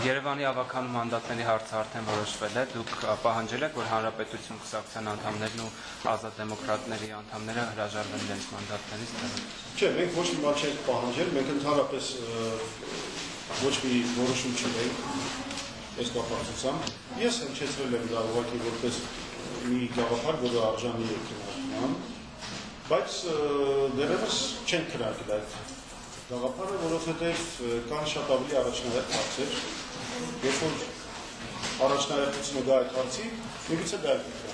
Երևանի ավականու մանդատների հարցը արդեն որոշվել է։ Դուք պահանջել եք, որ Հանրապետություն կուսակցության անդամներն ու ազատ դեմոկրատների անդամները հրաժարվեն իրենց մանդատներից։ Չէ, մենք ոչ մի բան չենք պահանջել, մենք ընդհանրապես ոչ մի որոշում չունենք այս կապակցությամբ։ Ես հնչեցրել եմ դա ուղղակի որպես մի գաղափար, որը արժանի է քննարկման, բայց դեռևս չենք քննարկել այդ գաղափարը, որովհետև կան շատ ավելի առաջնահերթ հարցեր, երբ որ առաջնահերթությունը գա այդ հարցի, միգուցե դա է